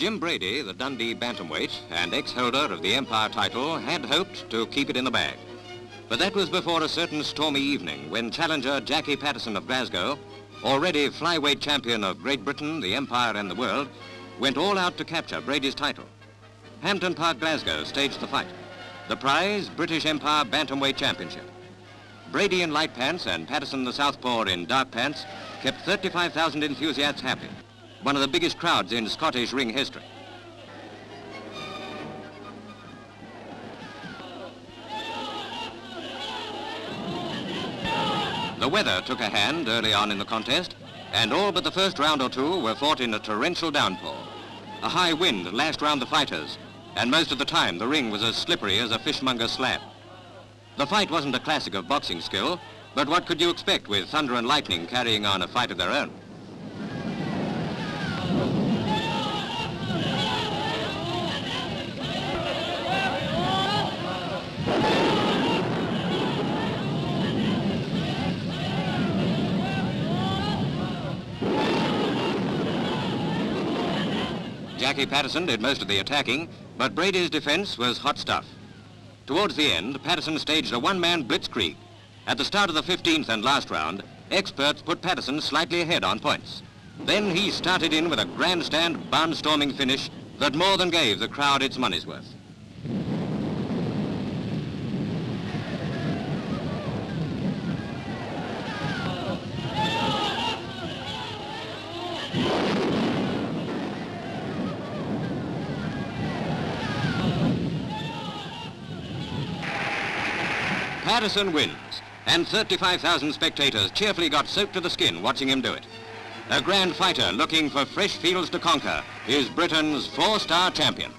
Jim Brady, the Dundee bantamweight and ex-holder of the Empire title, had hoped to keep it in the bag. But that was before a certain stormy evening when challenger Jackie Paterson of Glasgow, already flyweight champion of Great Britain, the Empire and the world, went all out to capture Brady's title. Hampden Park, Glasgow staged the fight. The prize, British Empire Bantamweight Championship. Brady in light pants and Paterson the Southpaw in dark pants kept 35,000 enthusiasts happy. One of the biggest crowds in Scottish ring history. The weather took a hand early on in the contest, and all but the first round or two were fought in a torrential downpour. A high wind lashed round the fighters, and most of the time the ring was as slippery as a fishmonger's slab. The fight wasn't a classic of boxing skill, but what could you expect with thunder and lightning carrying on a fight of their own? Jackie Paterson did most of the attacking, but Brady's defense was hot stuff. Towards the end, Paterson staged a one-man blitzkrieg. At the start of the 15th and last round, experts put Paterson slightly ahead on points. Then he started in with a grandstand, barnstorming finish that more than gave the crowd its money's worth. Paterson wins, and 35,000 spectators cheerfully got soaked to the skin watching him do it. A grand fighter looking for fresh fields to conquer is Britain's four-star champion.